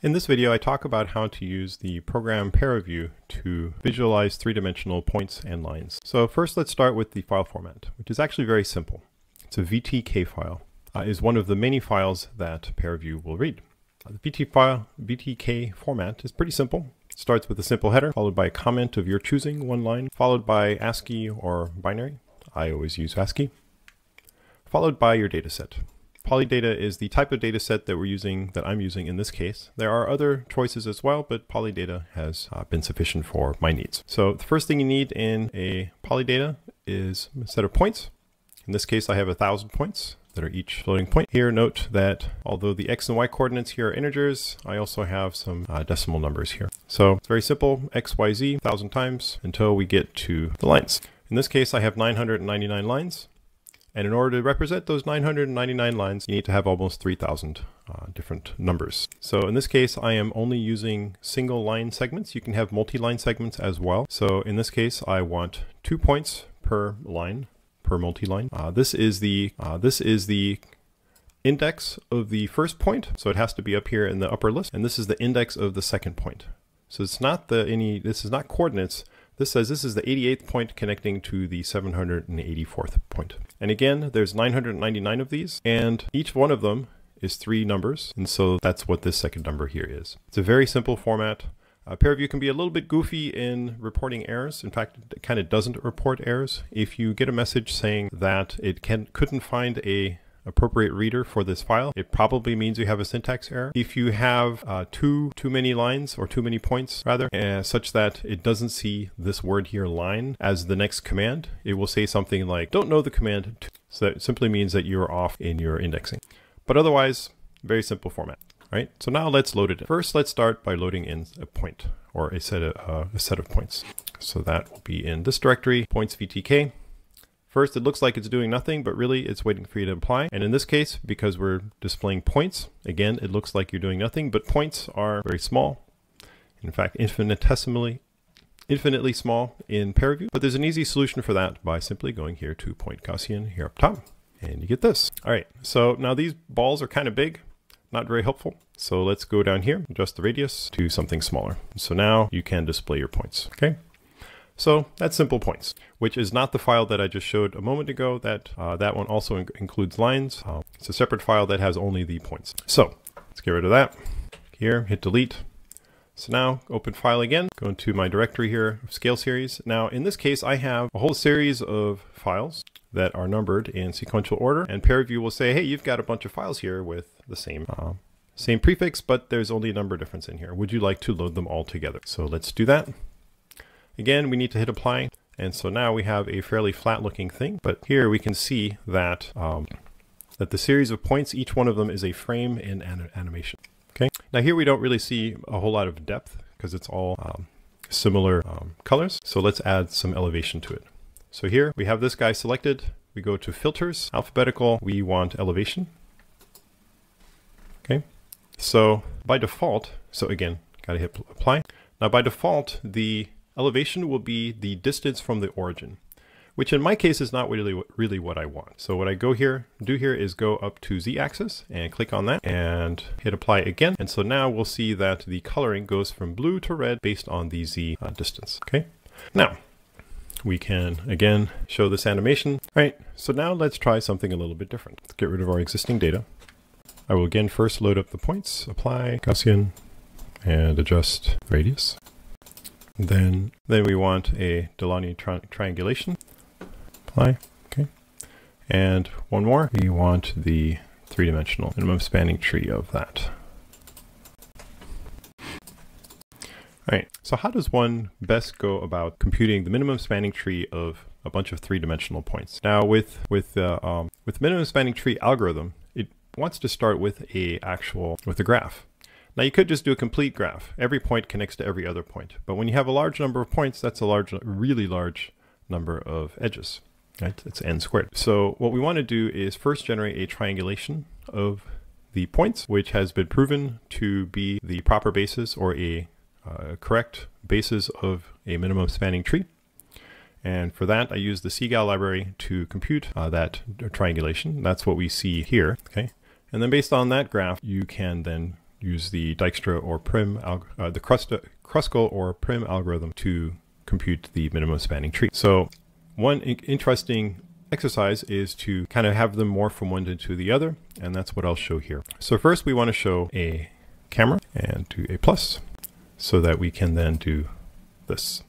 In this video, I talk about how to use the program ParaView to visualize three-dimensional points and lines. So first, let's start with the file format, which is actually very simple. It's a VTK file. Uh, is one of the many files that ParaView will read. Uh, the VT file, VTK format is pretty simple. It starts with a simple header, followed by a comment of your choosing, one line, followed by ASCII or binary. I always use ASCII. Followed by your dataset. Polydata is the type of data set that we're using, that I'm using in this case. There are other choices as well, but Polydata has uh, been sufficient for my needs. So the first thing you need in a Polydata is a set of points. In this case, I have a thousand points that are each floating point. Here, note that although the x and y coordinates here are integers, I also have some uh, decimal numbers here. So it's very simple, x, y, z, 1,000 times until we get to the lines. In this case, I have 999 lines. And in order to represent those 999 lines, you need to have almost 3,000 uh, different numbers. So in this case, I am only using single line segments. You can have multi-line segments as well. So in this case, I want two points per line, per multi-line. Uh, this is the uh, this is the index of the first point, so it has to be up here in the upper list, and this is the index of the second point. So it's not the any this is not coordinates. This says this is the 88th point connecting to the 784th point. And again, there's 999 of these, and each one of them is three numbers, and so that's what this second number here is. It's a very simple format. Uh, ParaView can be a little bit goofy in reporting errors. In fact, it kind of doesn't report errors. If you get a message saying that it can couldn't find a appropriate reader for this file, it probably means you have a syntax error. If you have uh, too too many lines or too many points rather, uh, such that it doesn't see this word here line as the next command, it will say something like don't know the command. So that simply means that you're off in your indexing. But otherwise, very simple format. Right. So now let's load it. In. First, let's start by loading in a point or a set of uh, a set of points. So that will be in this directory, points VTK. First, it looks like it's doing nothing, but really it's waiting for you to apply. And in this case, because we're displaying points, again, it looks like you're doing nothing, but points are very small. In fact, infinitesimally, infinitely small in ParaView. But there's an easy solution for that by simply going here to point Gaussian here up top. And you get this. All right, so now these balls are kind of big, not very helpful. So let's go down here, adjust the radius to something smaller. So now you can display your points, okay? So that's simple points, which is not the file that I just showed a moment ago. That uh, that one also in includes lines. Uh, it's a separate file that has only the points. So let's get rid of that. Here, hit delete. So now open file again, go into my directory here scale series. Now in this case, I have a whole series of files that are numbered in sequential order and ParaView will say, hey, you've got a bunch of files here with the same uh, same prefix, but there's only a number difference in here. Would you like to load them all together? So let's do that. Again, we need to hit apply. And so now we have a fairly flat looking thing, but here we can see that, um, that the series of points, each one of them is a frame in an animation. Okay. Now here we don't really see a whole lot of depth because it's all um, similar um, colors. So let's add some elevation to it. So here we have this guy selected. We go to filters, alphabetical, we want elevation. Okay. So by default, so again, gotta hit apply. Now by default, the elevation will be the distance from the origin, which in my case is not really, really what I want. So what I go here, do here is go up to z-axis and click on that and hit apply again. And so now we'll see that the coloring goes from blue to red based on the z uh, distance. Okay. Now we can again show this animation. All right. So now let's try something a little bit different. Let's get rid of our existing data. I will again first load up the points, apply Gaussian, and adjust radius. Then, then we want a Delaunay tri triangulation. Apply. Okay. And one more. We want the three-dimensional minimum spanning tree of that. All right, so how does one best go about computing the minimum spanning tree of a bunch of three-dimensional points? Now, with with the uh, um, with minimum spanning tree algorithm, it wants to start with a actual with a graph. Now you could just do a complete graph. Every point connects to every other point. But when you have a large number of points, that's a large, really large number of edges. Right? It's n squared. So what we want to do is first generate a triangulation of the points, which has been proven to be the proper basis or a uh, correct basis of a minimum spanning tree. And for that, I use the CGAL library to compute uh, that triangulation. That's what we see here. Okay. And then based on that graph, you can then use the Dijkstra or Prim, uh, the Kruskal or Prim algorithm to compute the minimum spanning tree. So one interesting exercise is to kind of have them morph from one to the other, and that's what I'll show here. So first we want to show a camera and do a plus so that we can then do this.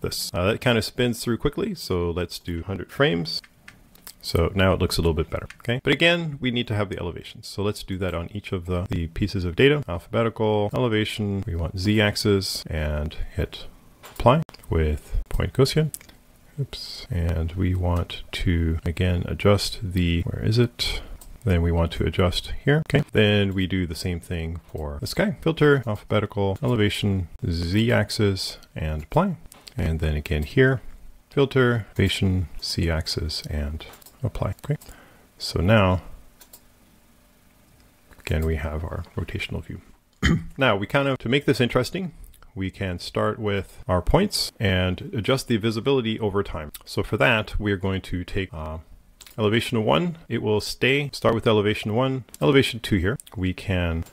This. Uh, that kind of spins through quickly, so let's do 100 frames. So now it looks a little bit better, okay? But again, we need to have the elevations. So let's do that on each of the, the pieces of data. Alphabetical, elevation, we want z-axis, and hit apply with point Gaussian. Oops. And we want to, again, adjust the, where is it? Then we want to adjust here. Okay. Then we do the same thing for the sky. Filter, alphabetical, elevation, z-axis, and apply. And then again here, filter, elevation, z-axis, and apply. Okay. So now, again, we have our rotational view. now we kind of, to make this interesting, we can start with our points and adjust the visibility over time. So for that, we are going to take uh, elevation 1. It will stay, start with elevation 1, elevation 2 here. We can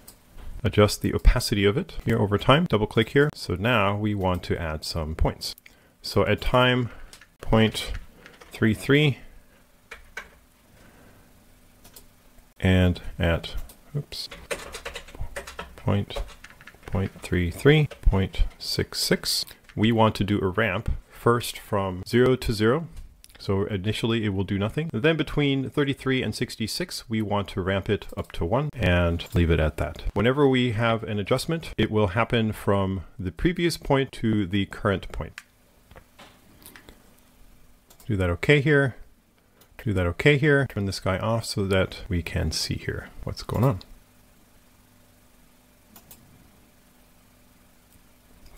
adjust the opacity of it here over time. Double click here. So now we want to add some points. So at time 0.33 and at oops, point 0.33, 0.66. We want to do a ramp first from 0 to 0. So initially it will do nothing. Then between 33 and 66, we want to ramp it up to 1 and leave it at that. Whenever we have an adjustment, it will happen from the previous point to the current point. Do that okay here. Do that okay here. Turn this guy off so that we can see here what's going on.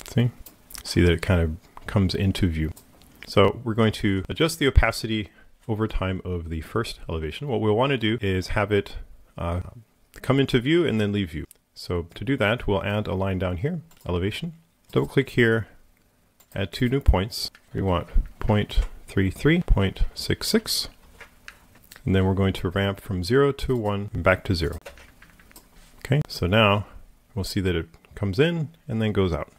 See? See that it kind of comes into view. So we're going to adjust the opacity over time of the first elevation. What we'll want to do is have it uh, come into view and then leave view. So to do that, we'll add a line down here, elevation. Double click here, add two new points. We want 0.33, 0.66. And then we're going to ramp from 0 to 1 and back to 0. Okay, so now we'll see that it comes in and then goes out.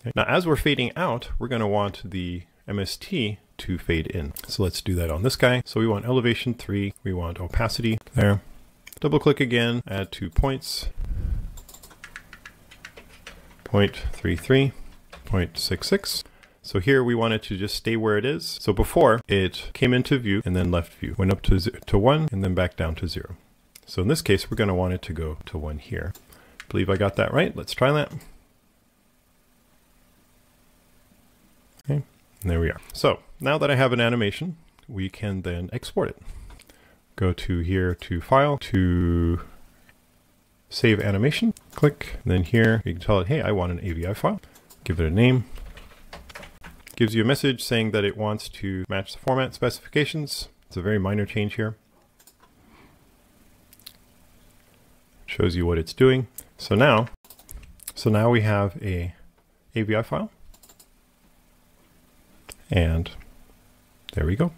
Okay. Now, as we're fading out, we're going to want the MST to fade in. So let's do that on this guy. So we want elevation 3, we want opacity there. Double click again, add two points. 0.33, 0.66. So here we want it to just stay where it is. So before it came into view and then left view, went up to, to 1 and then back down to 0. So in this case, we're going to want it to go to 1 here. I believe I got that right. Let's try that. Okay, and there we are. So now that I have an animation, we can then export it. Go to here to File, to Save Animation, click, and then here you can tell it, hey, I want an AVI file. Give it a name. Gives you a message saying that it wants to match the format specifications. It's a very minor change here. Shows you what it's doing. So now, so now we have a AVI file. And there we go.